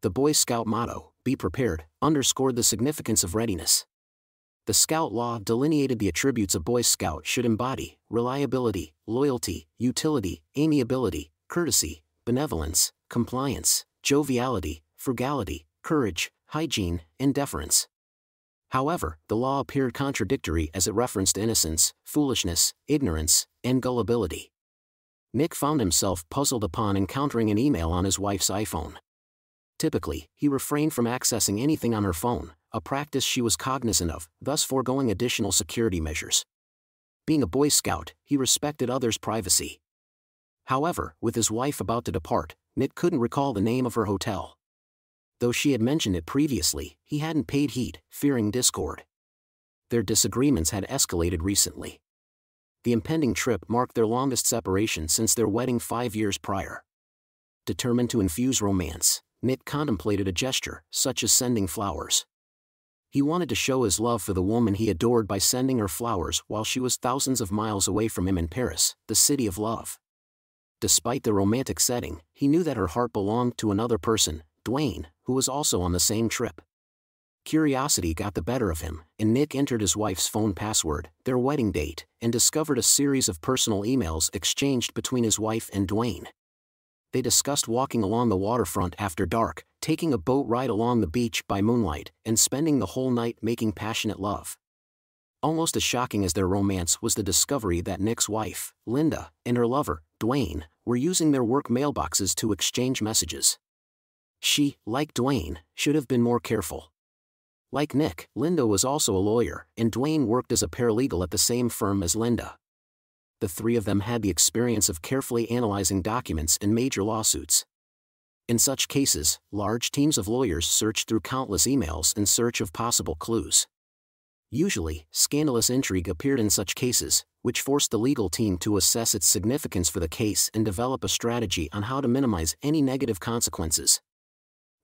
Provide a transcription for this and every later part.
The Boy Scout motto, Be Prepared, underscored the significance of readiness. The Scout Law delineated the attributes a Boy Scout should embody reliability, loyalty, utility, amiability, courtesy, benevolence, compliance, joviality, frugality, courage, hygiene, and deference. However, the law appeared contradictory as it referenced innocence, foolishness, ignorance, and gullibility. Nick found himself puzzled upon encountering an email on his wife's iPhone. Typically, he refrained from accessing anything on her phone, a practice she was cognizant of, thus foregoing additional security measures. Being a Boy Scout, he respected others' privacy. However, with his wife about to depart, Nick couldn't recall the name of her hotel. Though she had mentioned it previously, he hadn't paid heed, fearing discord. Their disagreements had escalated recently. The impending trip marked their longest separation since their wedding five years prior. Determined to infuse romance, Nick contemplated a gesture, such as sending flowers. He wanted to show his love for the woman he adored by sending her flowers while she was thousands of miles away from him in Paris, the city of love. Despite the romantic setting, he knew that her heart belonged to another person, Dwayne, who was also on the same trip. Curiosity got the better of him, and Nick entered his wife's phone password, their wedding date, and discovered a series of personal emails exchanged between his wife and Dwayne. They discussed walking along the waterfront after dark, taking a boat ride along the beach by moonlight, and spending the whole night making passionate love. Almost as shocking as their romance was the discovery that Nick's wife, Linda, and her lover, Dwayne, were using their work mailboxes to exchange messages. She, like Dwayne, should have been more careful. Like Nick, Linda was also a lawyer, and Dwayne worked as a paralegal at the same firm as Linda. The three of them had the experience of carefully analyzing documents in major lawsuits. In such cases, large teams of lawyers searched through countless emails in search of possible clues. Usually, scandalous intrigue appeared in such cases, which forced the legal team to assess its significance for the case and develop a strategy on how to minimize any negative consequences.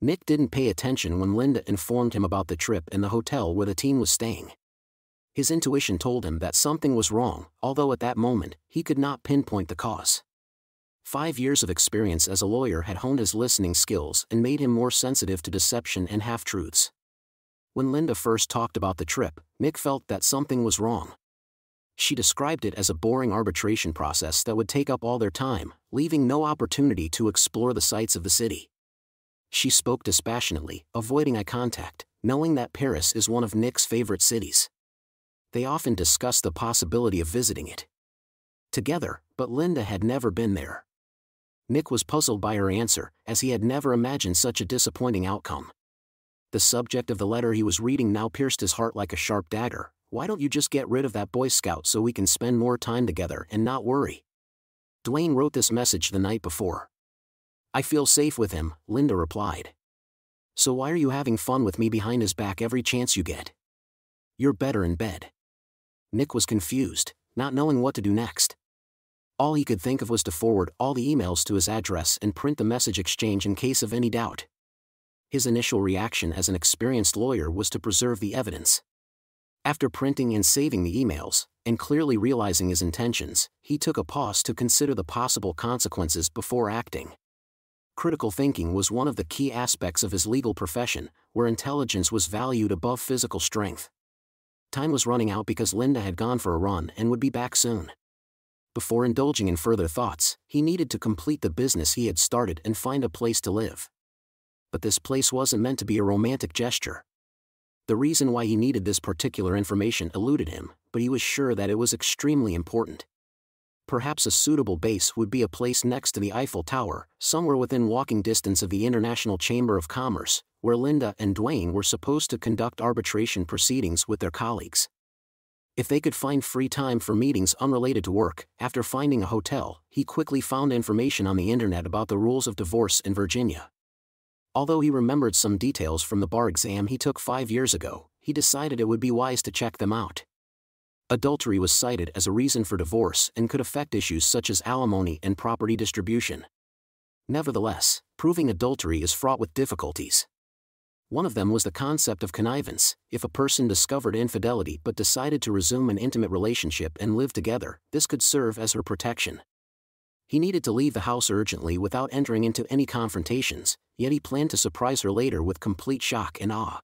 Nick didn't pay attention when Linda informed him about the trip and the hotel where the team was staying. His intuition told him that something was wrong, although at that moment, he could not pinpoint the cause. Five years of experience as a lawyer had honed his listening skills and made him more sensitive to deception and half truths. When Linda first talked about the trip, Nick felt that something was wrong. She described it as a boring arbitration process that would take up all their time, leaving no opportunity to explore the sights of the city. She spoke dispassionately, avoiding eye contact, knowing that Paris is one of Nick's favorite cities. They often discussed the possibility of visiting it together, but Linda had never been there. Nick was puzzled by her answer, as he had never imagined such a disappointing outcome. The subject of the letter he was reading now pierced his heart like a sharp dagger. Why don't you just get rid of that Boy Scout so we can spend more time together and not worry? Dwayne wrote this message the night before. I feel safe with him, Linda replied. So why are you having fun with me behind his back every chance you get? You're better in bed. Nick was confused, not knowing what to do next. All he could think of was to forward all the emails to his address and print the message exchange in case of any doubt his initial reaction as an experienced lawyer was to preserve the evidence. After printing and saving the emails, and clearly realizing his intentions, he took a pause to consider the possible consequences before acting. Critical thinking was one of the key aspects of his legal profession, where intelligence was valued above physical strength. Time was running out because Linda had gone for a run and would be back soon. Before indulging in further thoughts, he needed to complete the business he had started and find a place to live but this place wasn't meant to be a romantic gesture. The reason why he needed this particular information eluded him, but he was sure that it was extremely important. Perhaps a suitable base would be a place next to the Eiffel Tower, somewhere within walking distance of the International Chamber of Commerce, where Linda and Dwayne were supposed to conduct arbitration proceedings with their colleagues. If they could find free time for meetings unrelated to work, after finding a hotel, he quickly found information on the internet about the rules of divorce in Virginia. Although he remembered some details from the bar exam he took five years ago, he decided it would be wise to check them out. Adultery was cited as a reason for divorce and could affect issues such as alimony and property distribution. Nevertheless, proving adultery is fraught with difficulties. One of them was the concept of connivance. If a person discovered infidelity but decided to resume an intimate relationship and live together, this could serve as her protection. He needed to leave the house urgently without entering into any confrontations, yet he planned to surprise her later with complete shock and awe.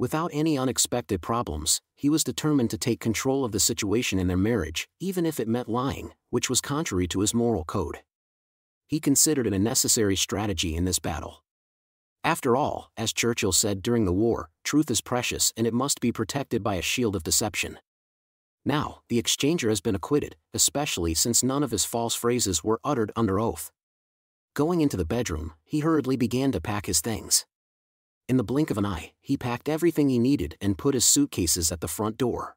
Without any unexpected problems, he was determined to take control of the situation in their marriage, even if it meant lying, which was contrary to his moral code. He considered it a necessary strategy in this battle. After all, as Churchill said during the war, truth is precious and it must be protected by a shield of deception. Now, the exchanger has been acquitted, especially since none of his false phrases were uttered under oath. Going into the bedroom, he hurriedly began to pack his things. In the blink of an eye, he packed everything he needed and put his suitcases at the front door.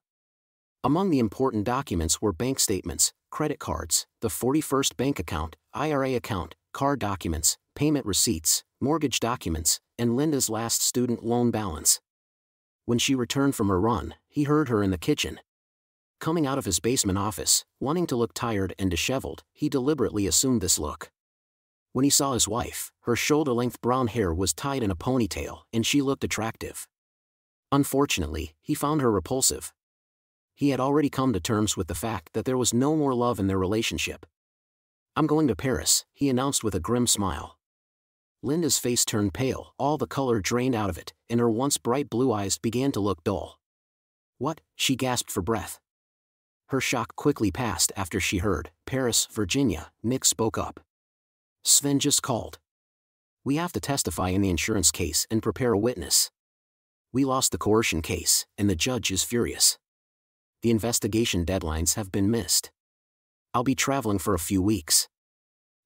Among the important documents were bank statements, credit cards, the 41st bank account, IRA account, car documents, payment receipts, mortgage documents, and Linda's last student loan balance. When she returned from her run, he heard her in the kitchen. Coming out of his basement office, wanting to look tired and disheveled, he deliberately assumed this look. When he saw his wife, her shoulder-length brown hair was tied in a ponytail and she looked attractive. Unfortunately, he found her repulsive. He had already come to terms with the fact that there was no more love in their relationship. I'm going to Paris, he announced with a grim smile. Linda's face turned pale, all the color drained out of it, and her once bright blue eyes began to look dull. What? she gasped for breath. Her shock quickly passed after she heard, Paris, Virginia, Nick spoke up. Sven just called. We have to testify in the insurance case and prepare a witness. We lost the coercion case, and the judge is furious. The investigation deadlines have been missed. I'll be traveling for a few weeks.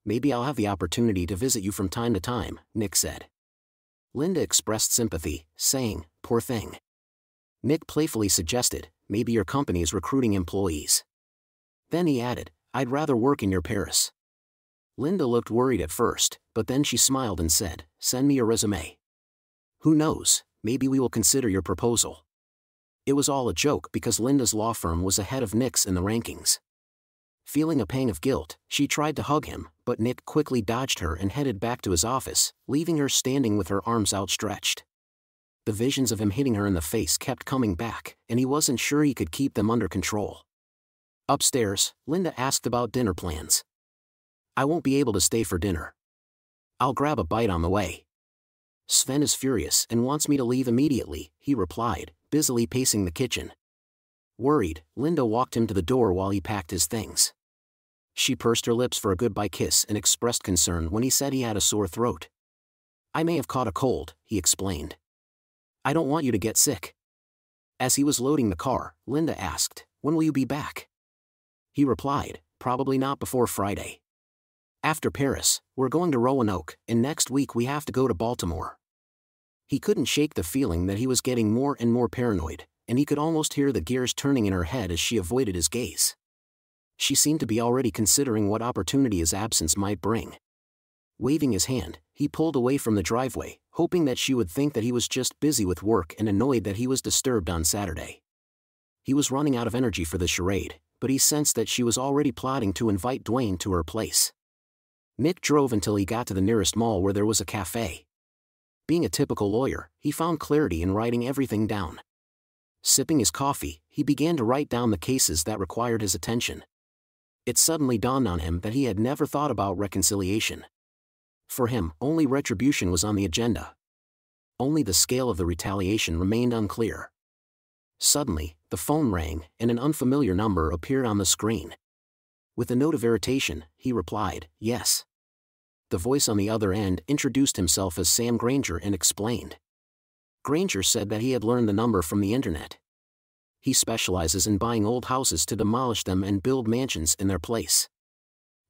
Maybe I'll have the opportunity to visit you from time to time, Nick said. Linda expressed sympathy, saying, Poor thing. Nick playfully suggested, maybe your company is recruiting employees. Then he added, I'd rather work in your Paris. Linda looked worried at first, but then she smiled and said, Send me your resume. Who knows, maybe we will consider your proposal. It was all a joke because Linda's law firm was ahead of Nick's in the rankings. Feeling a pang of guilt, she tried to hug him, but Nick quickly dodged her and headed back to his office, leaving her standing with her arms outstretched. The visions of him hitting her in the face kept coming back, and he wasn't sure he could keep them under control. Upstairs, Linda asked about dinner plans. I won't be able to stay for dinner. I'll grab a bite on the way. Sven is furious and wants me to leave immediately, he replied, busily pacing the kitchen. Worried, Linda walked him to the door while he packed his things. She pursed her lips for a goodbye kiss and expressed concern when he said he had a sore throat. I may have caught a cold, he explained. I don't want you to get sick. As he was loading the car, Linda asked, When will you be back? He replied, Probably not before Friday. After Paris, we're going to Roanoke, and next week we have to go to Baltimore. He couldn't shake the feeling that he was getting more and more paranoid, and he could almost hear the gears turning in her head as she avoided his gaze. She seemed to be already considering what opportunity his absence might bring. Waving his hand, he pulled away from the driveway, hoping that she would think that he was just busy with work and annoyed that he was disturbed on Saturday. He was running out of energy for the charade, but he sensed that she was already plotting to invite Dwayne to her place. Nick drove until he got to the nearest mall where there was a cafe. Being a typical lawyer, he found clarity in writing everything down. Sipping his coffee, he began to write down the cases that required his attention. It suddenly dawned on him that he had never thought about reconciliation. For him, only retribution was on the agenda. Only the scale of the retaliation remained unclear. Suddenly, the phone rang, and an unfamiliar number appeared on the screen. With a note of irritation, he replied, Yes. The voice on the other end introduced himself as Sam Granger and explained. Granger said that he had learned the number from the internet. He specializes in buying old houses to demolish them and build mansions in their place.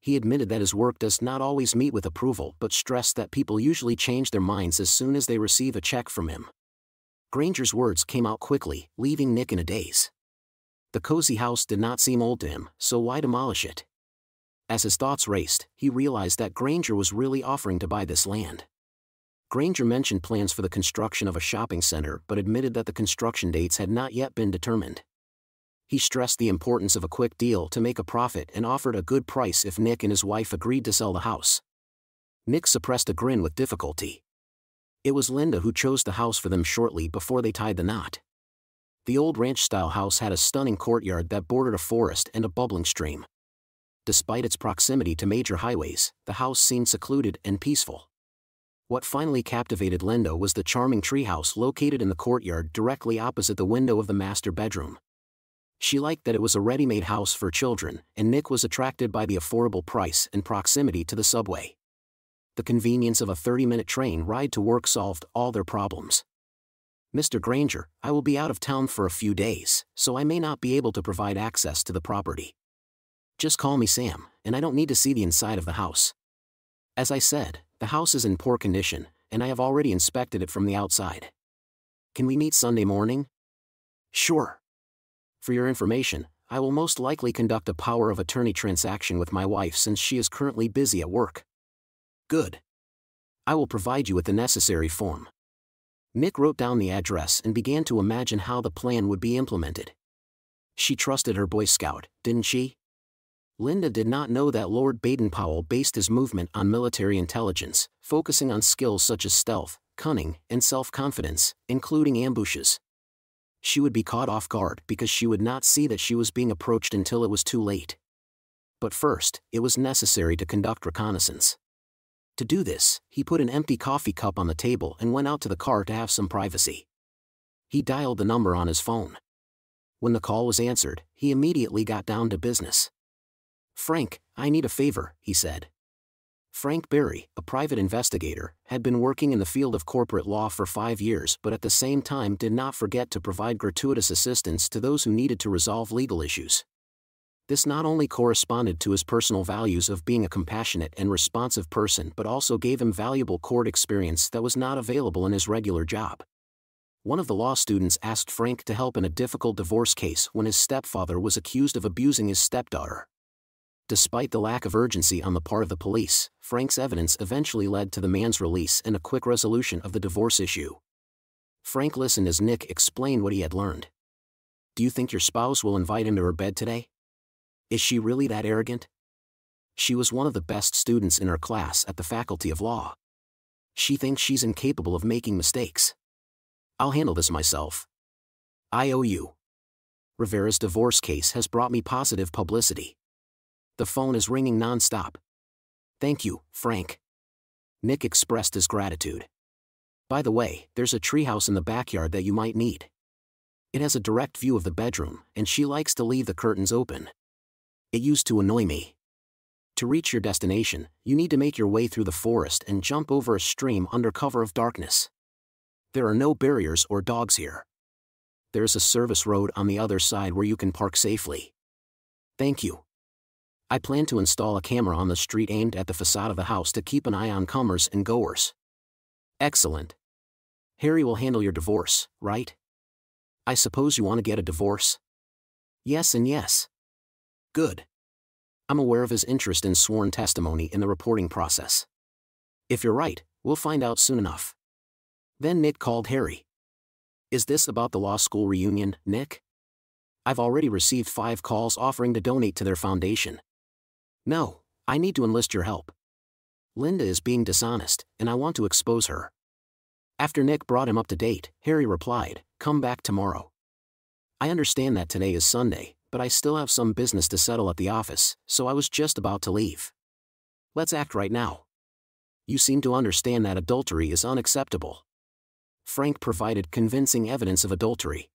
He admitted that his work does not always meet with approval but stressed that people usually change their minds as soon as they receive a check from him. Granger's words came out quickly, leaving Nick in a daze. The cozy house did not seem old to him, so why demolish it? As his thoughts raced, he realized that Granger was really offering to buy this land. Granger mentioned plans for the construction of a shopping center but admitted that the construction dates had not yet been determined. He stressed the importance of a quick deal to make a profit and offered a good price if Nick and his wife agreed to sell the house. Nick suppressed a grin with difficulty. It was Linda who chose the house for them shortly before they tied the knot. The old ranch style house had a stunning courtyard that bordered a forest and a bubbling stream. Despite its proximity to major highways, the house seemed secluded and peaceful. What finally captivated Linda was the charming treehouse located in the courtyard directly opposite the window of the master bedroom. She liked that it was a ready-made house for children, and Nick was attracted by the affordable price and proximity to the subway. The convenience of a 30-minute train ride to work solved all their problems. Mr. Granger, I will be out of town for a few days, so I may not be able to provide access to the property. Just call me Sam, and I don't need to see the inside of the house. As I said, the house is in poor condition, and I have already inspected it from the outside. Can we meet Sunday morning? Sure. For your information, I will most likely conduct a power of attorney transaction with my wife since she is currently busy at work. Good. I will provide you with the necessary form. Nick wrote down the address and began to imagine how the plan would be implemented. She trusted her Boy Scout, didn't she? Linda did not know that Lord Baden-Powell based his movement on military intelligence, focusing on skills such as stealth, cunning, and self-confidence, including ambushes. She would be caught off guard because she would not see that she was being approached until it was too late. But first, it was necessary to conduct reconnaissance. To do this, he put an empty coffee cup on the table and went out to the car to have some privacy. He dialed the number on his phone. When the call was answered, he immediately got down to business. Frank, I need a favor, he said. Frank Berry, a private investigator, had been working in the field of corporate law for five years but at the same time did not forget to provide gratuitous assistance to those who needed to resolve legal issues. This not only corresponded to his personal values of being a compassionate and responsive person but also gave him valuable court experience that was not available in his regular job. One of the law students asked Frank to help in a difficult divorce case when his stepfather was accused of abusing his stepdaughter. Despite the lack of urgency on the part of the police, Frank's evidence eventually led to the man's release and a quick resolution of the divorce issue. Frank listened as Nick explained what he had learned. Do you think your spouse will invite him to her bed today? Is she really that arrogant? She was one of the best students in her class at the Faculty of Law. She thinks she's incapable of making mistakes. I'll handle this myself. I owe you. Rivera's divorce case has brought me positive publicity. The phone is ringing non-stop. Thank you, Frank. Nick expressed his gratitude. By the way, there's a treehouse in the backyard that you might need. It has a direct view of the bedroom, and she likes to leave the curtains open. It used to annoy me. To reach your destination, you need to make your way through the forest and jump over a stream under cover of darkness. There are no barriers or dogs here. There's a service road on the other side where you can park safely. Thank you. I plan to install a camera on the street aimed at the facade of the house to keep an eye on comers and goers. Excellent. Harry will handle your divorce, right? I suppose you want to get a divorce? Yes and yes. Good. I'm aware of his interest in sworn testimony in the reporting process. If you're right, we'll find out soon enough. Then Nick called Harry. Is this about the law school reunion, Nick? I've already received five calls offering to donate to their foundation. No, I need to enlist your help. Linda is being dishonest, and I want to expose her. After Nick brought him up to date, Harry replied, Come back tomorrow. I understand that today is Sunday, but I still have some business to settle at the office, so I was just about to leave. Let's act right now. You seem to understand that adultery is unacceptable. Frank provided convincing evidence of adultery.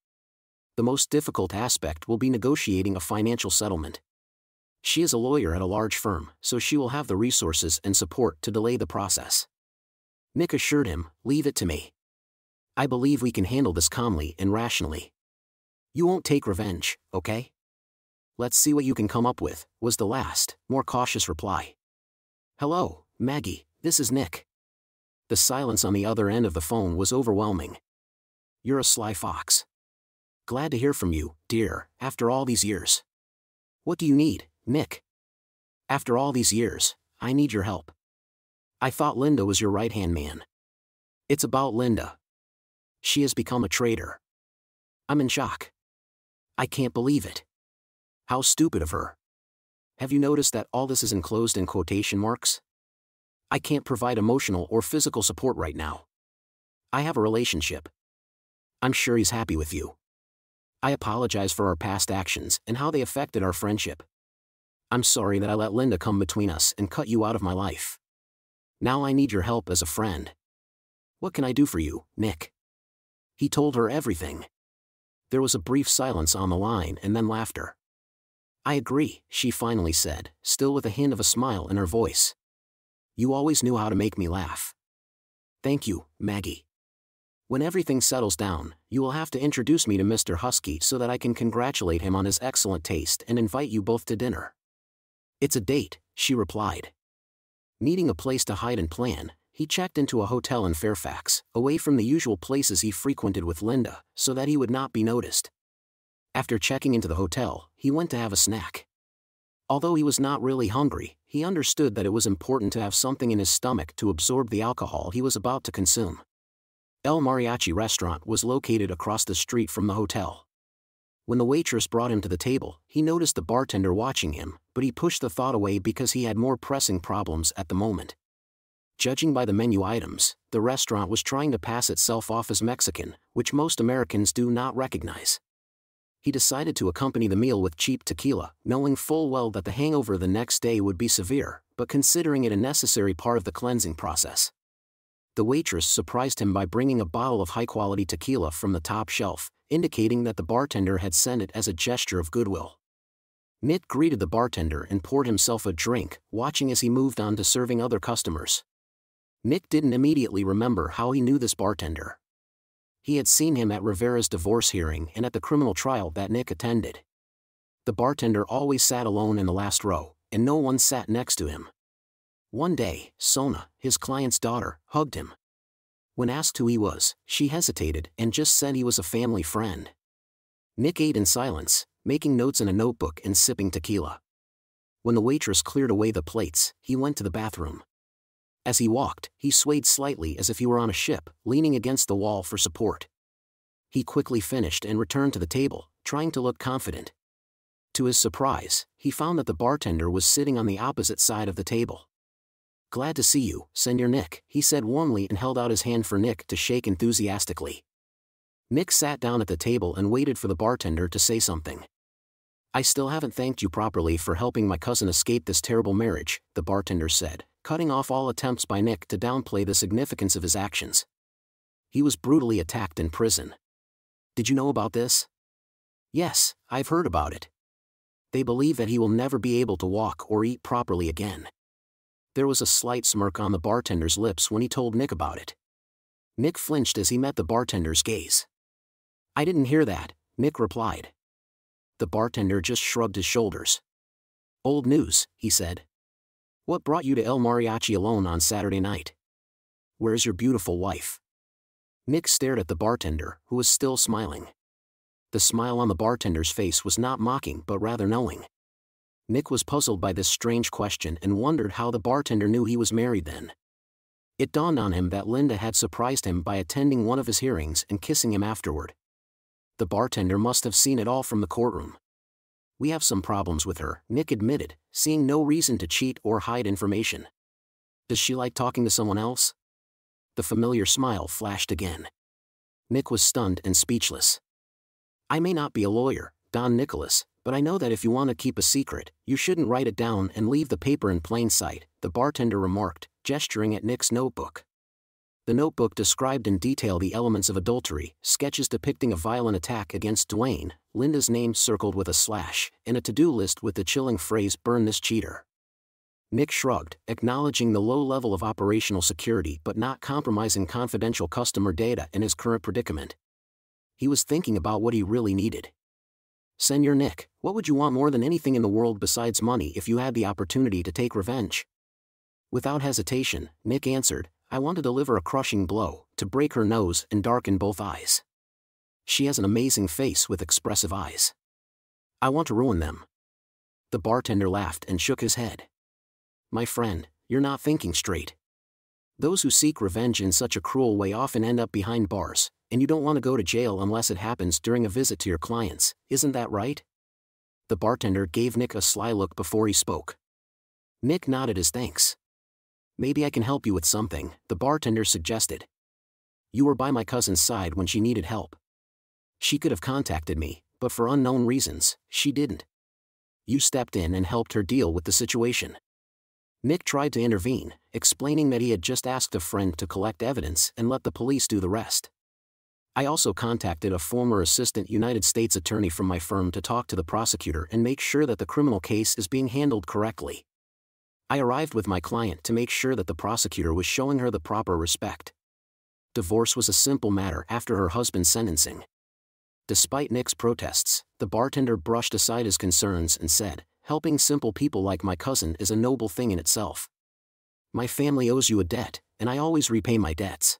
The most difficult aspect will be negotiating a financial settlement. She is a lawyer at a large firm, so she will have the resources and support to delay the process. Nick assured him, Leave it to me. I believe we can handle this calmly and rationally. You won't take revenge, okay? Let's see what you can come up with, was the last, more cautious reply. Hello, Maggie, this is Nick. The silence on the other end of the phone was overwhelming. You're a sly fox. Glad to hear from you, dear, after all these years. What do you need? Nick. After all these years, I need your help. I thought Linda was your right-hand man. It's about Linda. She has become a traitor. I'm in shock. I can't believe it. How stupid of her. Have you noticed that all this is enclosed in quotation marks? I can't provide emotional or physical support right now. I have a relationship. I'm sure he's happy with you. I apologize for our past actions and how they affected our friendship. I'm sorry that I let Linda come between us and cut you out of my life. Now I need your help as a friend. What can I do for you, Nick? He told her everything. There was a brief silence on the line and then laughter. I agree, she finally said, still with a hint of a smile in her voice. You always knew how to make me laugh. Thank you, Maggie. When everything settles down, you will have to introduce me to Mr. Husky so that I can congratulate him on his excellent taste and invite you both to dinner. It's a date, she replied. Needing a place to hide and plan, he checked into a hotel in Fairfax, away from the usual places he frequented with Linda, so that he would not be noticed. After checking into the hotel, he went to have a snack. Although he was not really hungry, he understood that it was important to have something in his stomach to absorb the alcohol he was about to consume. El Mariachi restaurant was located across the street from the hotel. When the waitress brought him to the table, he noticed the bartender watching him, but he pushed the thought away because he had more pressing problems at the moment. Judging by the menu items, the restaurant was trying to pass itself off as Mexican, which most Americans do not recognize he decided to accompany the meal with cheap tequila, knowing full well that the hangover the next day would be severe, but considering it a necessary part of the cleansing process. The waitress surprised him by bringing a bottle of high quality tequila from the top shelf, indicating that the bartender had sent it as a gesture of goodwill. Nick greeted the bartender and poured himself a drink, watching as he moved on to serving other customers. Nick didn't immediately remember how he knew this bartender, he had seen him at Rivera's divorce hearing and at the criminal trial that Nick attended. The bartender always sat alone in the last row, and no one sat next to him. One day, Sona, his client's daughter, hugged him. When asked who he was, she hesitated and just said he was a family friend. Nick ate in silence, making notes in a notebook and sipping tequila. When the waitress cleared away the plates, he went to the bathroom. As he walked, he swayed slightly as if he were on a ship, leaning against the wall for support. He quickly finished and returned to the table, trying to look confident. To his surprise, he found that the bartender was sitting on the opposite side of the table. Glad to see you, Senor Nick, he said warmly and held out his hand for Nick to shake enthusiastically. Nick sat down at the table and waited for the bartender to say something. I still haven't thanked you properly for helping my cousin escape this terrible marriage, the bartender said, cutting off all attempts by Nick to downplay the significance of his actions. He was brutally attacked in prison. Did you know about this? Yes, I've heard about it. They believe that he will never be able to walk or eat properly again. There was a slight smirk on the bartender's lips when he told Nick about it. Nick flinched as he met the bartender's gaze. I didn't hear that, Nick replied. The bartender just shrugged his shoulders. Old news, he said. What brought you to El Mariachi alone on Saturday night? Where's your beautiful wife? Nick stared at the bartender, who was still smiling. The smile on the bartender's face was not mocking but rather knowing. Nick was puzzled by this strange question and wondered how the bartender knew he was married then. It dawned on him that Linda had surprised him by attending one of his hearings and kissing him afterward. The bartender must have seen it all from the courtroom. We have some problems with her, Nick admitted, seeing no reason to cheat or hide information. Does she like talking to someone else? The familiar smile flashed again. Nick was stunned and speechless. I may not be a lawyer, Don Nicholas, but I know that if you want to keep a secret, you shouldn't write it down and leave the paper in plain sight, the bartender remarked, gesturing at Nick's notebook. The notebook described in detail the elements of adultery, sketches depicting a violent attack against Dwayne, Linda's name circled with a slash, and a to-do list with the chilling phrase burn this cheater. Nick shrugged, acknowledging the low level of operational security but not compromising confidential customer data in his current predicament. He was thinking about what he really needed. Senor Nick, what would you want more than anything in the world besides money if you had the opportunity to take revenge? Without hesitation, Nick answered, I want to deliver a crushing blow, to break her nose and darken both eyes. She has an amazing face with expressive eyes. I want to ruin them. The bartender laughed and shook his head. My friend, you're not thinking straight. Those who seek revenge in such a cruel way often end up behind bars, and you don't want to go to jail unless it happens during a visit to your clients, isn't that right? The bartender gave Nick a sly look before he spoke. Nick nodded his thanks. Maybe I can help you with something, the bartender suggested. You were by my cousin's side when she needed help. She could have contacted me, but for unknown reasons, she didn't. You stepped in and helped her deal with the situation. Nick tried to intervene, explaining that he had just asked a friend to collect evidence and let the police do the rest. I also contacted a former assistant United States attorney from my firm to talk to the prosecutor and make sure that the criminal case is being handled correctly. I arrived with my client to make sure that the prosecutor was showing her the proper respect. Divorce was a simple matter after her husband's sentencing. Despite Nick's protests, the bartender brushed aside his concerns and said, helping simple people like my cousin is a noble thing in itself. My family owes you a debt, and I always repay my debts.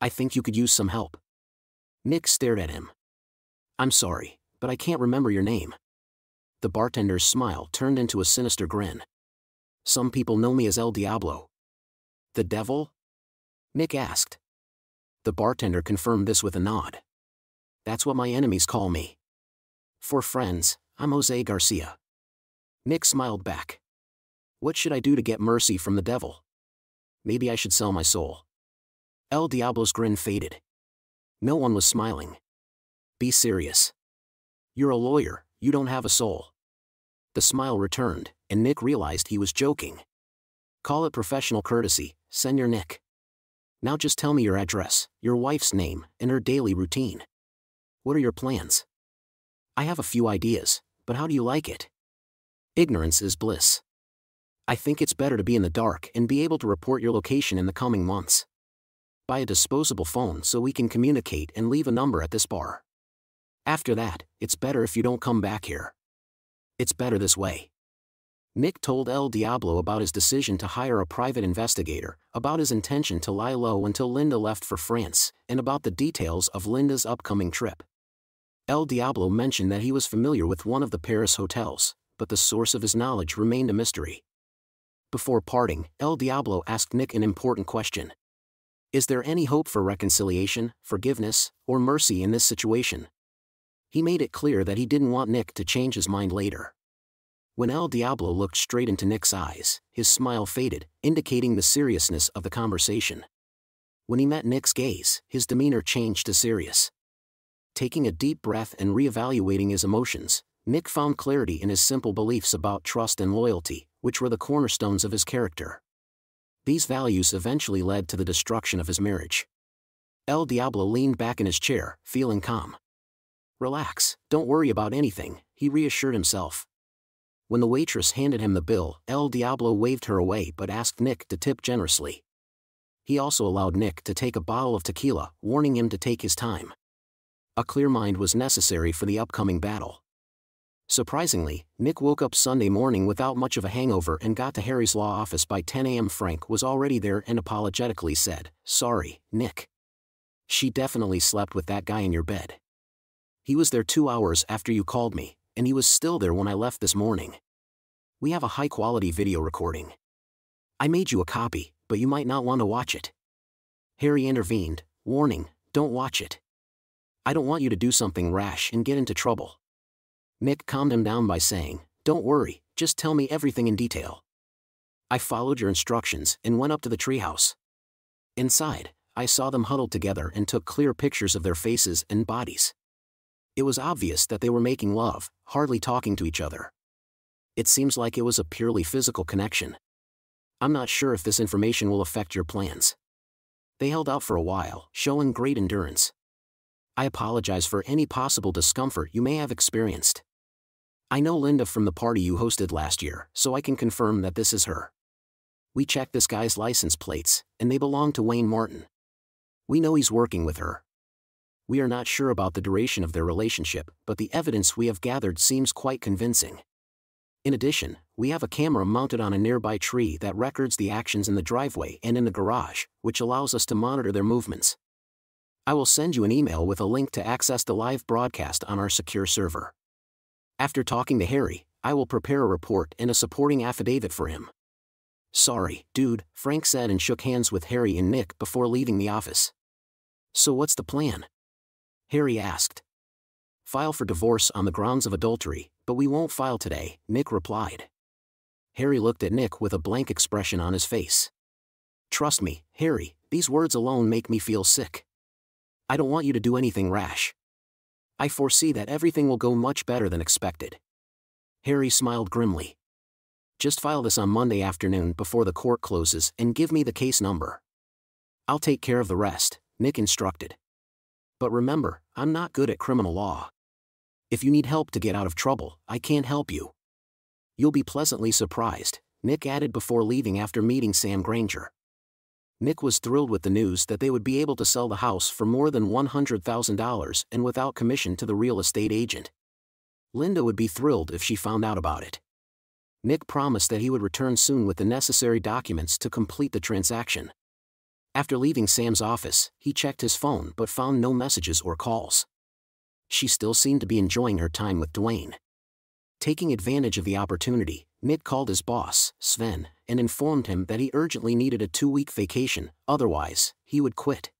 I think you could use some help. Nick stared at him. I'm sorry, but I can't remember your name. The bartender's smile turned into a sinister grin. Some people know me as El Diablo. The devil? Nick asked. The bartender confirmed this with a nod. That's what my enemies call me. For friends, I'm Jose Garcia. Nick smiled back. What should I do to get mercy from the devil? Maybe I should sell my soul. El Diablo's grin faded. No one was smiling. Be serious. You're a lawyer, you don't have a soul. The smile returned, and Nick realized he was joking. Call it professional courtesy, Senor Nick. Now just tell me your address, your wife's name, and her daily routine. What are your plans? I have a few ideas, but how do you like it? Ignorance is bliss. I think it's better to be in the dark and be able to report your location in the coming months. Buy a disposable phone so we can communicate and leave a number at this bar. After that, it's better if you don't come back here. It's better this way. Nick told El Diablo about his decision to hire a private investigator, about his intention to lie low until Linda left for France, and about the details of Linda's upcoming trip. El Diablo mentioned that he was familiar with one of the Paris hotels, but the source of his knowledge remained a mystery. Before parting, El Diablo asked Nick an important question. Is there any hope for reconciliation, forgiveness, or mercy in this situation? He made it clear that he didn't want Nick to change his mind later. When El Diablo looked straight into Nick's eyes, his smile faded, indicating the seriousness of the conversation. When he met Nick's gaze, his demeanor changed to serious. Taking a deep breath and reevaluating his emotions, Nick found clarity in his simple beliefs about trust and loyalty, which were the cornerstones of his character. These values eventually led to the destruction of his marriage. El Diablo leaned back in his chair, feeling calm. Relax, don't worry about anything, he reassured himself. When the waitress handed him the bill, El Diablo waved her away but asked Nick to tip generously. He also allowed Nick to take a bottle of tequila, warning him to take his time. A clear mind was necessary for the upcoming battle. Surprisingly, Nick woke up Sunday morning without much of a hangover and got to Harry's law office by 10 a.m. Frank was already there and apologetically said, Sorry, Nick. She definitely slept with that guy in your bed. He was there two hours after you called me, and he was still there when I left this morning. We have a high quality video recording. I made you a copy, but you might not want to watch it. Harry intervened, warning, Don't watch it. I don't want you to do something rash and get into trouble. Nick calmed him down by saying, Don't worry, just tell me everything in detail. I followed your instructions and went up to the treehouse. Inside, I saw them huddled together and took clear pictures of their faces and bodies. It was obvious that they were making love, hardly talking to each other. It seems like it was a purely physical connection. I'm not sure if this information will affect your plans. They held out for a while, showing great endurance. I apologize for any possible discomfort you may have experienced. I know Linda from the party you hosted last year, so I can confirm that this is her. We checked this guy's license plates, and they belong to Wayne Martin. We know he's working with her. We are not sure about the duration of their relationship, but the evidence we have gathered seems quite convincing. In addition, we have a camera mounted on a nearby tree that records the actions in the driveway and in the garage, which allows us to monitor their movements. I will send you an email with a link to access the live broadcast on our secure server. After talking to Harry, I will prepare a report and a supporting affidavit for him. Sorry, dude, Frank said and shook hands with Harry and Nick before leaving the office. So what's the plan? Harry asked. File for divorce on the grounds of adultery, but we won't file today, Nick replied. Harry looked at Nick with a blank expression on his face. Trust me, Harry, these words alone make me feel sick. I don't want you to do anything rash. I foresee that everything will go much better than expected. Harry smiled grimly. Just file this on Monday afternoon before the court closes and give me the case number. I'll take care of the rest, Nick instructed. But remember, I'm not good at criminal law. If you need help to get out of trouble, I can't help you. You'll be pleasantly surprised, Nick added before leaving after meeting Sam Granger. Nick was thrilled with the news that they would be able to sell the house for more than $100,000 and without commission to the real estate agent. Linda would be thrilled if she found out about it. Nick promised that he would return soon with the necessary documents to complete the transaction. After leaving Sam's office, he checked his phone but found no messages or calls. She still seemed to be enjoying her time with Dwayne. Taking advantage of the opportunity, Nick called his boss, Sven, and informed him that he urgently needed a two-week vacation, otherwise, he would quit.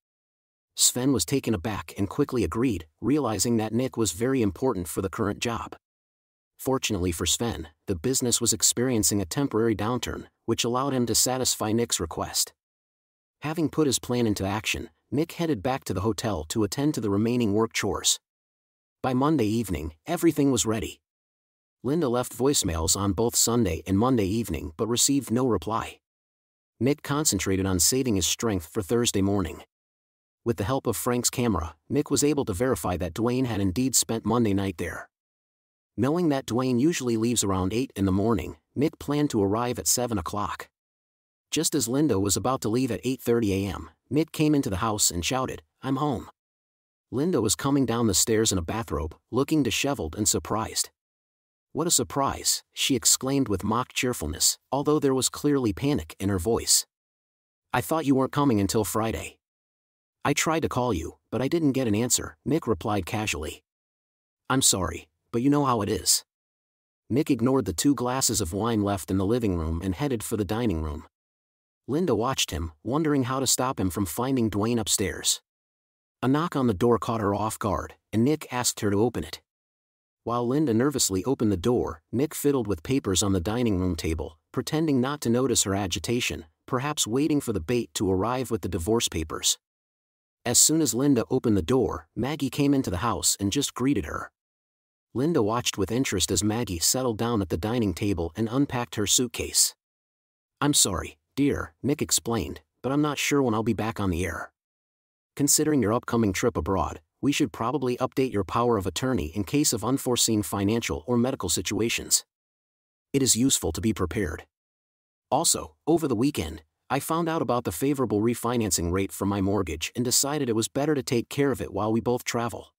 Sven was taken aback and quickly agreed, realizing that Nick was very important for the current job. Fortunately for Sven, the business was experiencing a temporary downturn, which allowed him to satisfy Nick's request. Having put his plan into action, Nick headed back to the hotel to attend to the remaining work chores. By Monday evening, everything was ready. Linda left voicemails on both Sunday and Monday evening but received no reply. Nick concentrated on saving his strength for Thursday morning. With the help of Frank's camera, Nick was able to verify that Dwayne had indeed spent Monday night there. Knowing that Dwayne usually leaves around 8 in the morning, Nick planned to arrive at 7 o'clock. Just as Linda was about to leave at 8.30 a.m., Nick came into the house and shouted, I'm home. Linda was coming down the stairs in a bathrobe, looking disheveled and surprised. What a surprise, she exclaimed with mock cheerfulness, although there was clearly panic in her voice. I thought you weren't coming until Friday. I tried to call you, but I didn't get an answer, Nick replied casually. I'm sorry, but you know how it is. Nick ignored the two glasses of wine left in the living room and headed for the dining room. Linda watched him, wondering how to stop him from finding Dwayne upstairs. A knock on the door caught her off guard, and Nick asked her to open it. While Linda nervously opened the door, Nick fiddled with papers on the dining room table, pretending not to notice her agitation, perhaps waiting for the bait to arrive with the divorce papers. As soon as Linda opened the door, Maggie came into the house and just greeted her. Linda watched with interest as Maggie settled down at the dining table and unpacked her suitcase. I'm sorry, dear, Nick explained, but I'm not sure when I'll be back on the air. Considering your upcoming trip abroad, we should probably update your power of attorney in case of unforeseen financial or medical situations. It is useful to be prepared. Also, over the weekend, I found out about the favorable refinancing rate for my mortgage and decided it was better to take care of it while we both travel.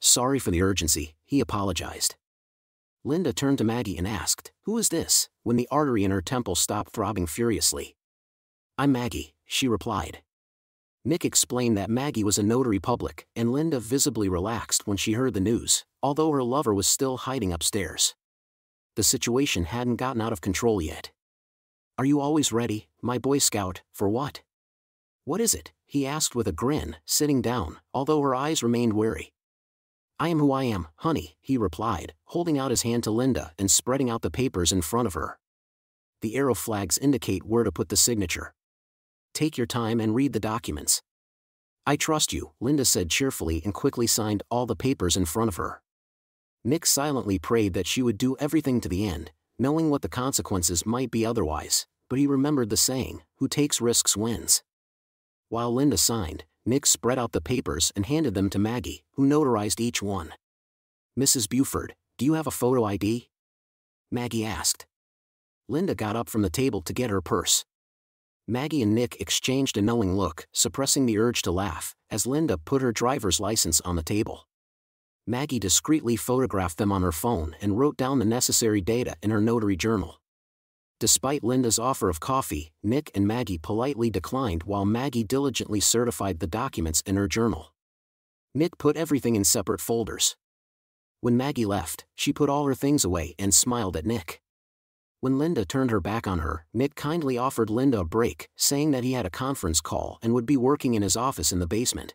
Sorry for the urgency, he apologized. Linda turned to Maggie and asked, Who is this? when the artery in her temple stopped throbbing furiously. I'm Maggie, she replied. Nick explained that Maggie was a notary public, and Linda visibly relaxed when she heard the news, although her lover was still hiding upstairs. The situation hadn't gotten out of control yet. Are you always ready, my Boy Scout, for what? What is it? he asked with a grin, sitting down, although her eyes remained wary. I am who I am, honey, he replied, holding out his hand to Linda and spreading out the papers in front of her. The arrow flags indicate where to put the signature. Take your time and read the documents. I trust you, Linda said cheerfully and quickly signed all the papers in front of her. Nick silently prayed that she would do everything to the end, knowing what the consequences might be otherwise, but he remembered the saying, who takes risks wins. While Linda signed, Nick spread out the papers and handed them to Maggie, who notarized each one. Mrs. Buford, do you have a photo ID? Maggie asked. Linda got up from the table to get her purse. Maggie and Nick exchanged a knowing look, suppressing the urge to laugh, as Linda put her driver's license on the table. Maggie discreetly photographed them on her phone and wrote down the necessary data in her notary journal. Despite Linda's offer of coffee, Nick and Maggie politely declined while Maggie diligently certified the documents in her journal. Nick put everything in separate folders. When Maggie left, she put all her things away and smiled at Nick. When Linda turned her back on her, Nick kindly offered Linda a break, saying that he had a conference call and would be working in his office in the basement.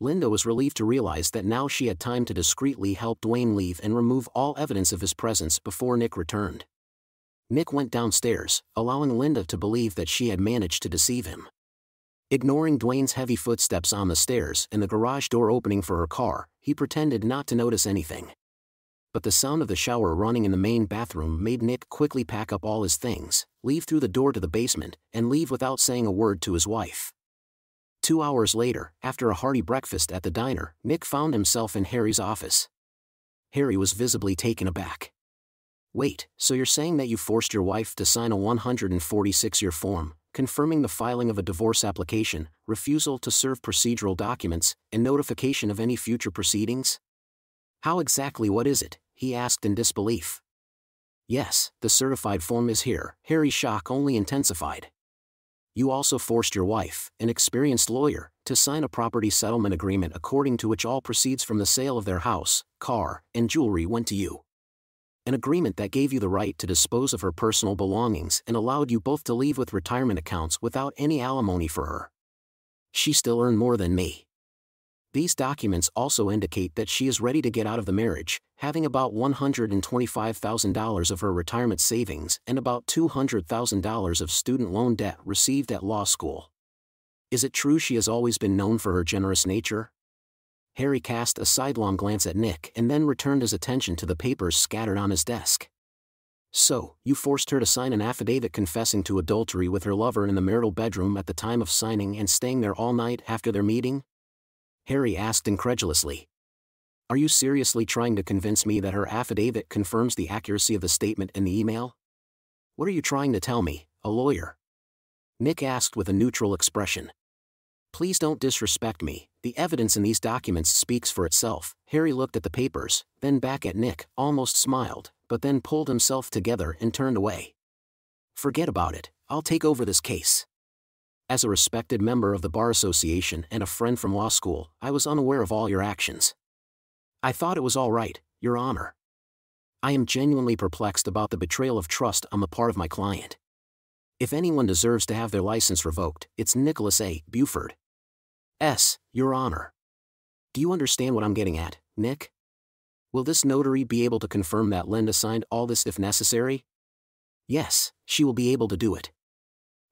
Linda was relieved to realize that now she had time to discreetly help Dwayne leave and remove all evidence of his presence before Nick returned. Nick went downstairs, allowing Linda to believe that she had managed to deceive him. Ignoring Dwayne's heavy footsteps on the stairs and the garage door opening for her car, he pretended not to notice anything. but the sound of the shower running in the main bathroom made Nick quickly pack up all his things, leave through the door to the basement, and leave without saying a word to his wife. Two hours later, after a hearty breakfast at the diner, Nick found himself in Harry's office. Harry was visibly taken aback. Wait, so you're saying that you forced your wife to sign a 146 year form, confirming the filing of a divorce application, refusal to serve procedural documents, and notification of any future proceedings? How exactly what is it? he asked in disbelief. Yes, the certified form is here, Harry's shock only intensified. You also forced your wife, an experienced lawyer, to sign a property settlement agreement according to which all proceeds from the sale of their house, car, and jewelry went to you. An agreement that gave you the right to dispose of her personal belongings and allowed you both to leave with retirement accounts without any alimony for her. She still earned more than me. These documents also indicate that she is ready to get out of the marriage, having about $125,000 of her retirement savings and about $200,000 of student loan debt received at law school. Is it true she has always been known for her generous nature? Harry cast a sidelong glance at Nick and then returned his attention to the papers scattered on his desk. So, you forced her to sign an affidavit confessing to adultery with her lover in the marital bedroom at the time of signing and staying there all night after their meeting? Harry asked incredulously. Are you seriously trying to convince me that her affidavit confirms the accuracy of the statement in the email? What are you trying to tell me, a lawyer? Nick asked with a neutral expression. Please don't disrespect me, the evidence in these documents speaks for itself. Harry looked at the papers, then back at Nick, almost smiled, but then pulled himself together and turned away. Forget about it, I'll take over this case. As a respected member of the Bar Association and a friend from law school, I was unaware of all your actions. I thought it was all right, Your Honor. I am genuinely perplexed about the betrayal of trust on the part of my client. If anyone deserves to have their license revoked, it's Nicholas A. Buford. S. Your Honor. Do you understand what I'm getting at, Nick? Will this notary be able to confirm that Linda signed all this if necessary? Yes, she will be able to do it.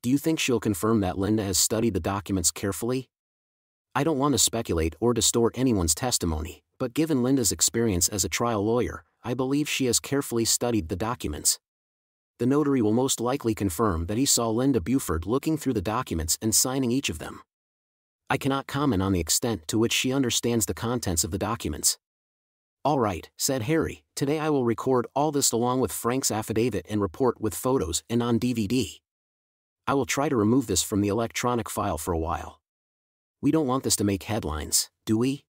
Do you think she'll confirm that Linda has studied the documents carefully? I don't want to speculate or distort anyone's testimony, but given Linda's experience as a trial lawyer, I believe she has carefully studied the documents. The notary will most likely confirm that he saw Linda Buford looking through the documents and signing each of them. I cannot comment on the extent to which she understands the contents of the documents. All right, said Harry, today I will record all this along with Frank's affidavit and report with photos and on DVD. I will try to remove this from the electronic file for a while. We don't want this to make headlines, do we?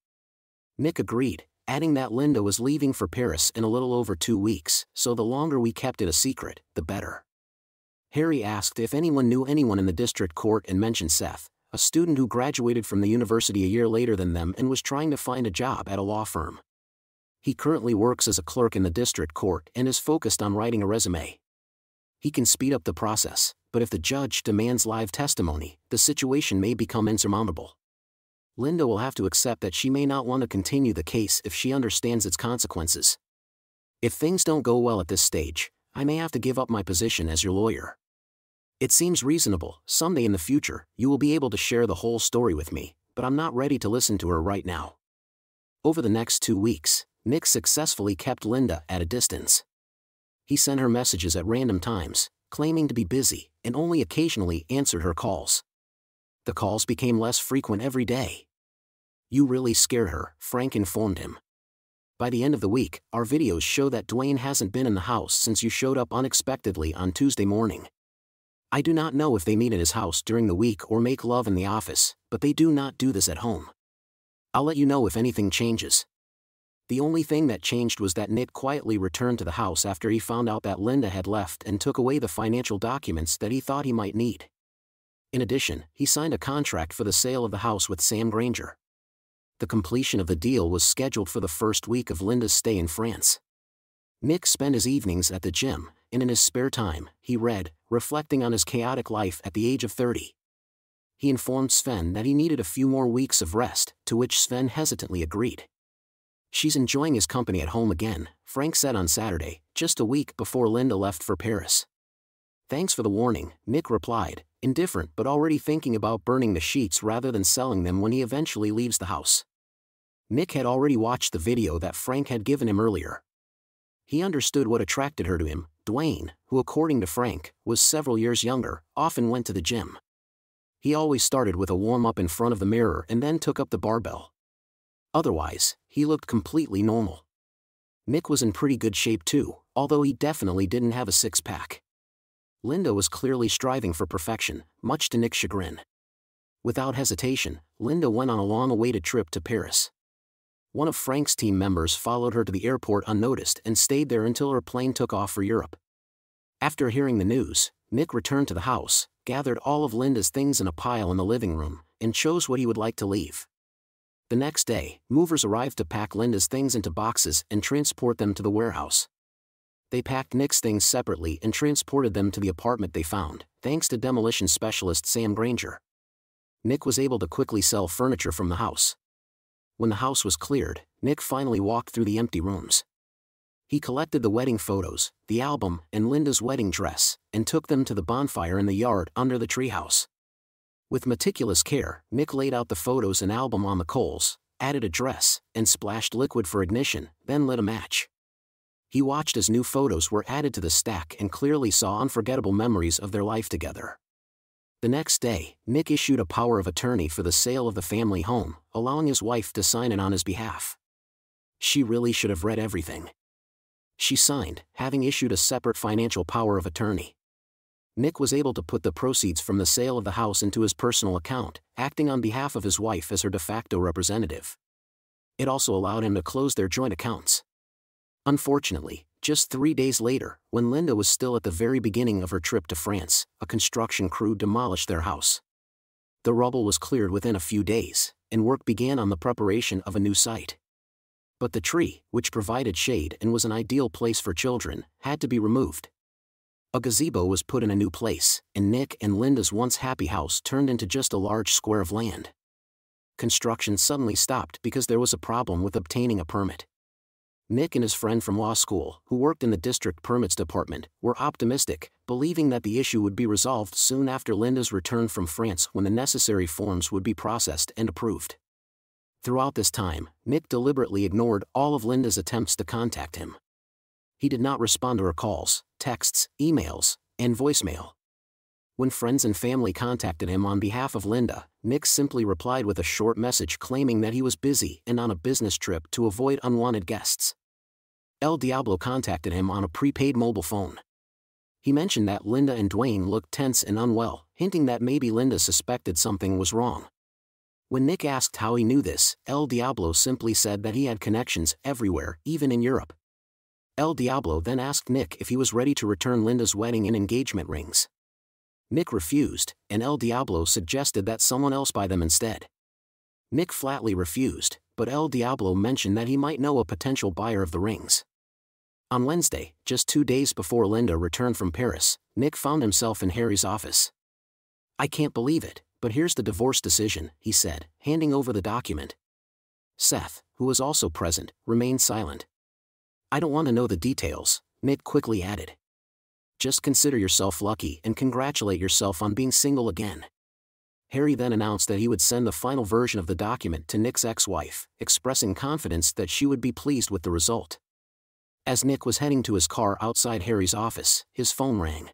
Nick agreed, adding that Linda was leaving for Paris in a little over two weeks, so the longer we kept it a secret, the better. Harry asked if anyone knew anyone in the district court and mentioned Seth, a student who graduated from the university a year later than them and was trying to find a job at a law firm. He currently works as a clerk in the district court and is focused on writing a resume. He can speed up the process, but if the judge demands live testimony, the situation may become insurmountable. Linda will have to accept that she may not want to continue the case if she understands its consequences. If things don't go well at this stage, I may have to give up my position as your lawyer. It seems reasonable, someday in the future, you will be able to share the whole story with me, but I'm not ready to listen to her right now. Over the next two weeks, Nick successfully kept Linda at a distance. He sent her messages at random times, claiming to be busy, and only occasionally answered her calls. The calls became less frequent every day. You really scared her, Frank informed him. By the end of the week, our videos show that Dwayne hasn't been in the house since you showed up unexpectedly on Tuesday morning. I do not know if they meet at his house during the week or make love in the office, but they do not do this at home. I'll let you know if anything changes. The only thing that changed was that Nick quietly returned to the house after he found out that Linda had left and took away the financial documents that he thought he might need. In addition, he signed a contract for the sale of the house with Sam Granger. The completion of the deal was scheduled for the first week of Linda's stay in France. Nick spent his evenings at the gym, and in his spare time, he read, reflecting on his chaotic life at the age of 30. He informed Sven that he needed a few more weeks of rest, to which Sven hesitantly agreed. She's enjoying his company at home again, Frank said on Saturday, just a week before Linda left for Paris. Thanks for the warning, Nick replied, indifferent but already thinking about burning the sheets rather than selling them when he eventually leaves the house. Nick had already watched the video that Frank had given him earlier. He understood what attracted her to him. Dwayne, who according to Frank, was several years younger, often went to the gym. He always started with a warm up in front of the mirror and then took up the barbell. Otherwise, he looked completely normal. Nick was in pretty good shape too, although he definitely didn't have a six pack. Linda was clearly striving for perfection, much to Nick's chagrin. Without hesitation, Linda went on a long awaited trip to Paris. One of Frank's team members followed her to the airport unnoticed and stayed there until her plane took off for Europe. After hearing the news, Nick returned to the house, gathered all of Linda's things in a pile in the living room, and chose what he would like to leave. The next day, movers arrived to pack Linda's things into boxes and transport them to the warehouse. They packed Nick's things separately and transported them to the apartment they found, thanks to demolition specialist Sam Granger. Nick was able to quickly sell furniture from the house. When the house was cleared, Nick finally walked through the empty rooms. He collected the wedding photos, the album, and Linda's wedding dress, and took them to the bonfire in the yard under the treehouse. With meticulous care, Nick laid out the photos and album on the coals, added a dress, and splashed liquid for ignition, then lit a match. He watched as new photos were added to the stack and clearly saw unforgettable memories of their life together. The next day, Nick issued a power of attorney for the sale of the family home, allowing his wife to sign it on his behalf. She really should have read everything. She signed, having issued a separate financial power of attorney. Nick was able to put the proceeds from the sale of the house into his personal account, acting on behalf of his wife as her de facto representative. It also allowed him to close their joint accounts. Unfortunately, just three days later, when Linda was still at the very beginning of her trip to France, a construction crew demolished their house. The rubble was cleared within a few days, and work began on the preparation of a new site. But the tree, which provided shade and was an ideal place for children, had to be removed. A gazebo was put in a new place, and Nick and Linda's once happy house turned into just a large square of land. Construction suddenly stopped because there was a problem with obtaining a permit. Nick and his friend from law school, who worked in the district permits department, were optimistic, believing that the issue would be resolved soon after Linda's return from France when the necessary forms would be processed and approved. Throughout this time, Nick deliberately ignored all of Linda's attempts to contact him he did not respond to her calls, texts, emails, and voicemail. When friends and family contacted him on behalf of Linda, Nick simply replied with a short message claiming that he was busy and on a business trip to avoid unwanted guests. El Diablo contacted him on a prepaid mobile phone. He mentioned that Linda and Dwayne looked tense and unwell, hinting that maybe Linda suspected something was wrong. When Nick asked how he knew this, El Diablo simply said that he had connections everywhere, even in Europe. El Diablo then asked Nick if he was ready to return Linda's wedding and engagement rings. Nick refused, and El Diablo suggested that someone else buy them instead. Nick flatly refused, but El Diablo mentioned that he might know a potential buyer of the rings. On Wednesday, just two days before Linda returned from Paris, Nick found himself in Harry's office. I can't believe it, but here's the divorce decision, he said, handing over the document. Seth, who was also present, remained silent. I don't want to know the details, Nick quickly added. Just consider yourself lucky and congratulate yourself on being single again. Harry then announced that he would send the final version of the document to Nick's ex-wife, expressing confidence that she would be pleased with the result. As Nick was heading to his car outside Harry's office, his phone rang.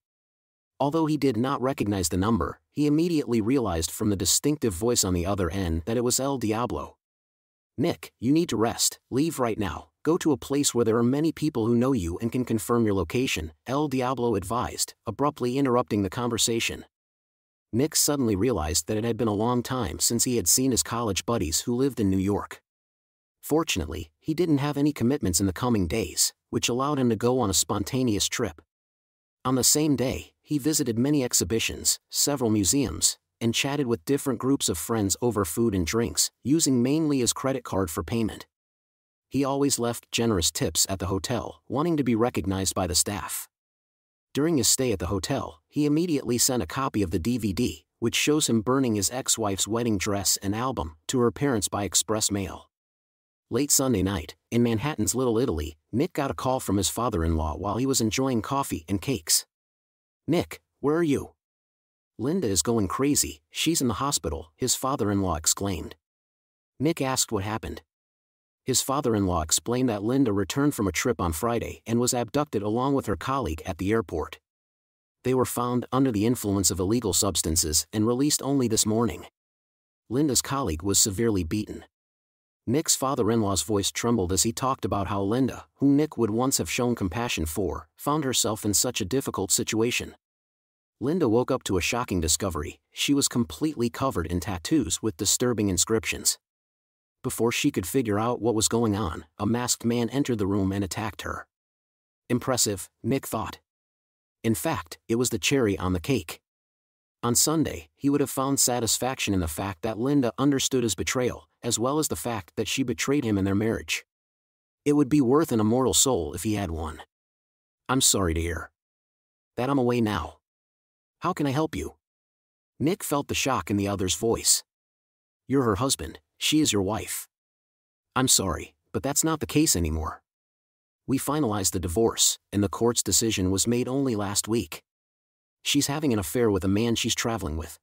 Although he did not recognize the number, he immediately realized from the distinctive voice on the other end that it was El Diablo. Nick, you need to rest, leave right now, go to a place where there are many people who know you and can confirm your location, El Diablo advised, abruptly interrupting the conversation. Nick suddenly realized that it had been a long time since he had seen his college buddies who lived in New York. Fortunately, he didn't have any commitments in the coming days, which allowed him to go on a spontaneous trip. On the same day, he visited many exhibitions, several museums, and chatted with different groups of friends over food and drinks, using mainly his credit card for payment he always left generous tips at the hotel, wanting to be recognized by the staff. During his stay at the hotel, he immediately sent a copy of the DVD, which shows him burning his ex-wife's wedding dress and album, to her parents by express mail. Late Sunday night, in Manhattan's Little Italy, Nick got a call from his father-in-law while he was enjoying coffee and cakes. Nick, where are you? Linda is going crazy, she's in the hospital, his father-in-law exclaimed. Nick asked what happened. His father in law explained that Linda returned from a trip on Friday and was abducted along with her colleague at the airport. They were found under the influence of illegal substances and released only this morning. Linda's colleague was severely beaten. Nick's father in law's voice trembled as he talked about how Linda, who Nick would once have shown compassion for, found herself in such a difficult situation. Linda woke up to a shocking discovery she was completely covered in tattoos with disturbing inscriptions. Before she could figure out what was going on, a masked man entered the room and attacked her. Impressive, Nick thought. In fact, it was the cherry on the cake. On Sunday, he would have found satisfaction in the fact that Linda understood his betrayal, as well as the fact that she betrayed him in their marriage. It would be worth an immortal soul if he had one. I'm sorry to hear. That I'm away now. How can I help you? Nick felt the shock in the other's voice. You're her husband, she is your wife. I'm sorry, but that's not the case anymore. We finalized the divorce, and the court's decision was made only last week. She's having an affair with a man she's traveling with.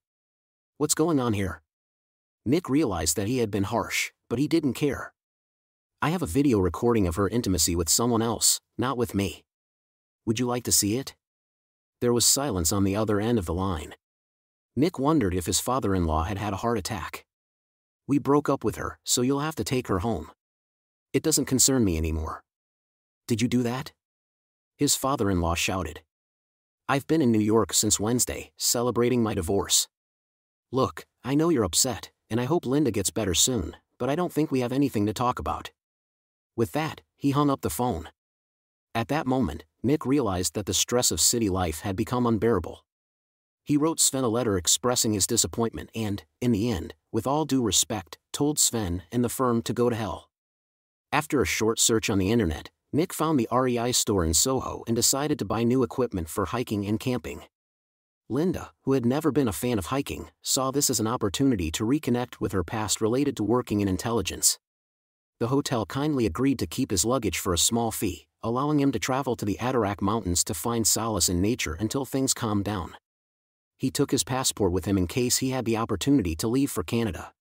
What's going on here? Nick realized that he had been harsh, but he didn't care. I have a video recording of her intimacy with someone else, not with me. Would you like to see it? There was silence on the other end of the line. Nick wondered if his father in law had had a heart attack. We broke up with her, so you'll have to take her home. It doesn't concern me anymore. Did you do that? His father in law shouted. I've been in New York since Wednesday, celebrating my divorce. Look, I know you're upset, and I hope Linda gets better soon, but I don't think we have anything to talk about. With that, he hung up the phone. At that moment, Nick realized that the stress of city life had become unbearable. He wrote Sven a letter expressing his disappointment and, in the end, with all due respect, told Sven and the firm to go to hell. After a short search on the internet, Nick found the REI store in Soho and decided to buy new equipment for hiking and camping. Linda, who had never been a fan of hiking, saw this as an opportunity to reconnect with her past related to working in intelligence. The hotel kindly agreed to keep his luggage for a small fee, allowing him to travel to the Adirondack Mountains to find solace in nature until things calmed down. He took his passport with him in case he had the opportunity to leave for Canada.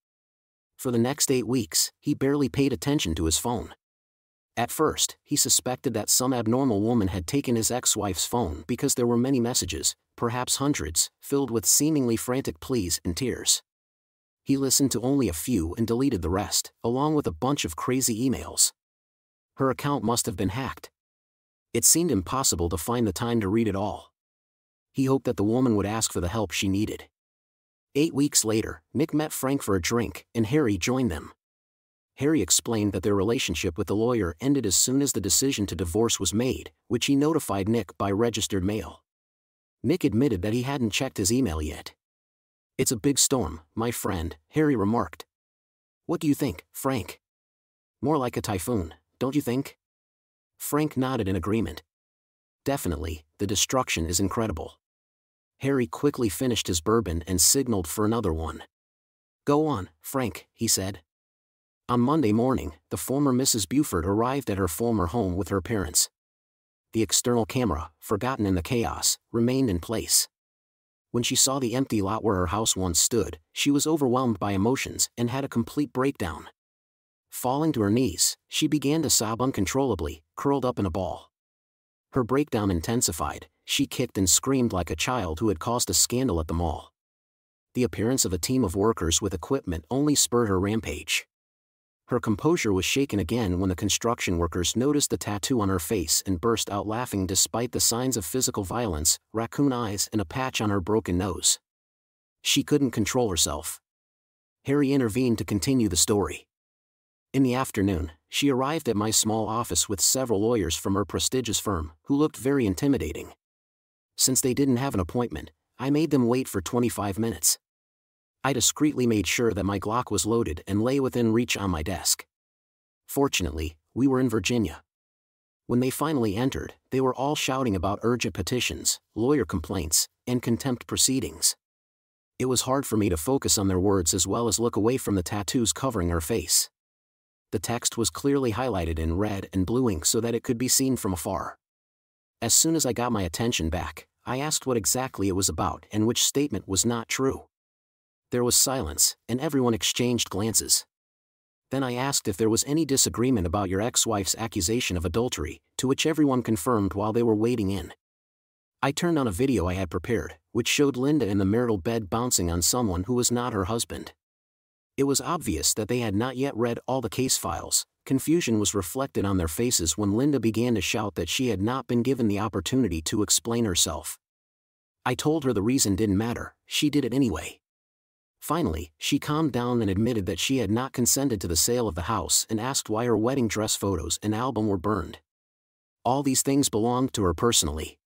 For the next eight weeks, he barely paid attention to his phone. At first, he suspected that some abnormal woman had taken his ex-wife's phone because there were many messages, perhaps hundreds, filled with seemingly frantic pleas and tears. He listened to only a few and deleted the rest, along with a bunch of crazy emails. Her account must have been hacked. It seemed impossible to find the time to read it all. He hoped that the woman would ask for the help she needed. Eight weeks later, Nick met Frank for a drink, and Harry joined them. Harry explained that their relationship with the lawyer ended as soon as the decision to divorce was made, which he notified Nick by registered mail. Nick admitted that he hadn't checked his email yet. It's a big storm, my friend, Harry remarked. What do you think, Frank? More like a typhoon, don't you think? Frank nodded in agreement. Definitely, the destruction is incredible. Harry quickly finished his bourbon and signaled for another one. Go on, Frank, he said. On Monday morning, the former Mrs. Buford arrived at her former home with her parents. The external camera, forgotten in the chaos, remained in place. When she saw the empty lot where her house once stood, she was overwhelmed by emotions and had a complete breakdown. Falling to her knees, she began to sob uncontrollably, curled up in a ball. Her breakdown intensified, she kicked and screamed like a child who had caused a scandal at the mall. The appearance of a team of workers with equipment only spurred her rampage. Her composure was shaken again when the construction workers noticed the tattoo on her face and burst out laughing despite the signs of physical violence, raccoon eyes and a patch on her broken nose. She couldn't control herself. Harry intervened to continue the story. In the afternoon, she arrived at my small office with several lawyers from her prestigious firm, who looked very intimidating. Since they didn't have an appointment, I made them wait for 25 minutes. I discreetly made sure that my Glock was loaded and lay within reach on my desk. Fortunately, we were in Virginia. When they finally entered, they were all shouting about urgent petitions, lawyer complaints, and contempt proceedings. It was hard for me to focus on their words as well as look away from the tattoos covering her face. The text was clearly highlighted in red and blue ink so that it could be seen from afar. As soon as I got my attention back, I asked what exactly it was about and which statement was not true. There was silence, and everyone exchanged glances. Then I asked if there was any disagreement about your ex-wife's accusation of adultery, to which everyone confirmed while they were waiting in. I turned on a video I had prepared, which showed Linda in the marital bed bouncing on someone who was not her husband. It was obvious that they had not yet read all the case files. Confusion was reflected on their faces when Linda began to shout that she had not been given the opportunity to explain herself. I told her the reason didn't matter, she did it anyway. Finally, she calmed down and admitted that she had not consented to the sale of the house and asked why her wedding dress photos and album were burned. All these things belonged to her personally.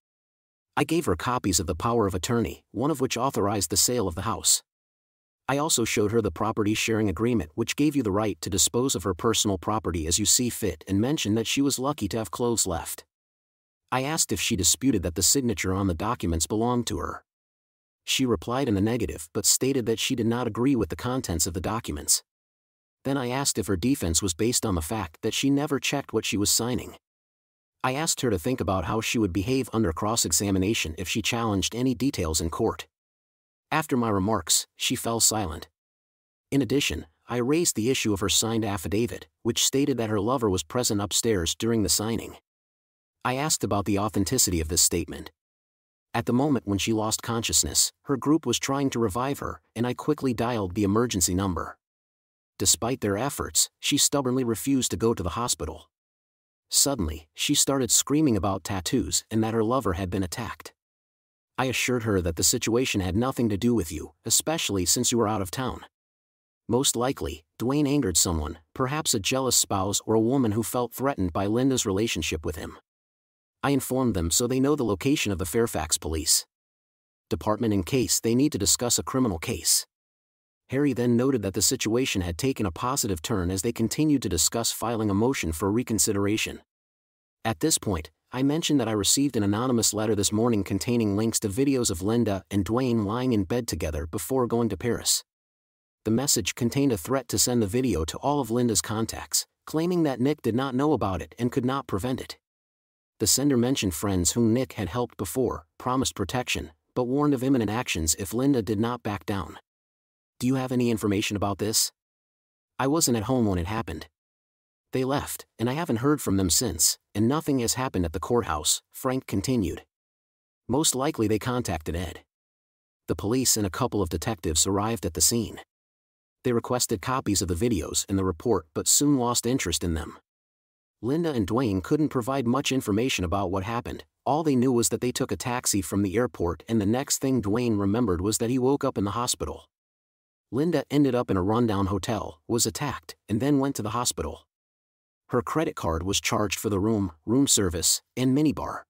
I gave her copies of the power of attorney, one of which authorized the sale of the house. I also showed her the property sharing agreement which gave you the right to dispose of her personal property as you see fit and mentioned that she was lucky to have clothes left. I asked if she disputed that the signature on the documents belonged to her. She replied in the negative but stated that she did not agree with the contents of the documents. Then I asked if her defense was based on the fact that she never checked what she was signing. I asked her to think about how she would behave under cross-examination if she challenged any details in court. After my remarks, she fell silent. In addition, I raised the issue of her signed affidavit, which stated that her lover was present upstairs during the signing. I asked about the authenticity of this statement. At the moment when she lost consciousness, her group was trying to revive her, and I quickly dialed the emergency number. Despite their efforts, she stubbornly refused to go to the hospital. Suddenly, she started screaming about tattoos and that her lover had been attacked. I assured her that the situation had nothing to do with you, especially since you were out of town. Most likely, Dwayne angered someone, perhaps a jealous spouse or a woman who felt threatened by Linda's relationship with him. I informed them so they know the location of the Fairfax police department in case they need to discuss a criminal case. Harry then noted that the situation had taken a positive turn as they continued to discuss filing a motion for reconsideration. At this point, I mentioned that I received an anonymous letter this morning containing links to videos of Linda and Dwayne lying in bed together before going to Paris. The message contained a threat to send the video to all of Linda's contacts, claiming that Nick did not know about it and could not prevent it. The sender mentioned friends whom Nick had helped before, promised protection, but warned of imminent actions if Linda did not back down. Do you have any information about this? I wasn't at home when it happened. They left, and I haven't heard from them since, and nothing has happened at the courthouse, Frank continued. Most likely they contacted Ed. The police and a couple of detectives arrived at the scene. They requested copies of the videos and the report but soon lost interest in them. Linda and Dwayne couldn't provide much information about what happened. All they knew was that they took a taxi from the airport and the next thing Dwayne remembered was that he woke up in the hospital. Linda ended up in a rundown hotel, was attacked, and then went to the hospital. Her credit card was charged for the room, room service, and minibar.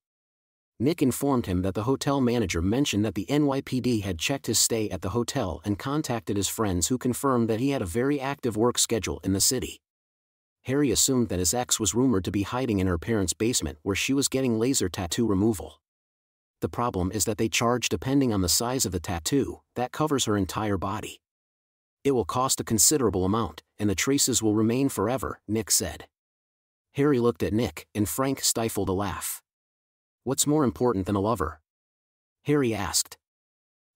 Nick informed him that the hotel manager mentioned that the NYPD had checked his stay at the hotel and contacted his friends who confirmed that he had a very active work schedule in the city. Harry assumed that his ex was rumored to be hiding in her parents' basement where she was getting laser tattoo removal. The problem is that they charge depending on the size of the tattoo, that covers her entire body. It will cost a considerable amount, and the traces will remain forever, Nick said. Harry looked at Nick, and Frank stifled a laugh. What's more important than a lover? Harry asked.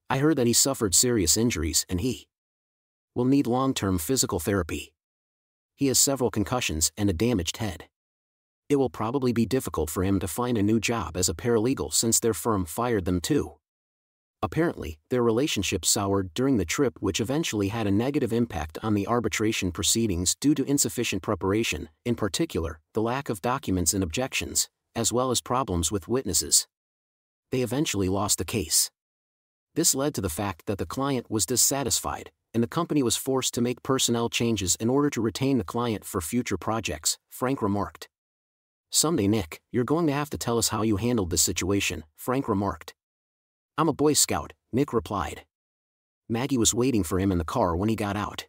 I heard that he suffered serious injuries and he will need long term physical therapy he has several concussions and a damaged head. It will probably be difficult for him to find a new job as a paralegal since their firm fired them too. Apparently, their relationship soured during the trip, which eventually had a negative impact on the arbitration proceedings due to insufficient preparation, in particular, the lack of documents and objections, as well as problems with witnesses. They eventually lost the case. This led to the fact that the client was dissatisfied, and the company was forced to make personnel changes in order to retain the client for future projects, Frank remarked. Someday, Nick, you're going to have to tell us how you handled this situation, Frank remarked. I'm a Boy Scout, Nick replied. Maggie was waiting for him in the car when he got out.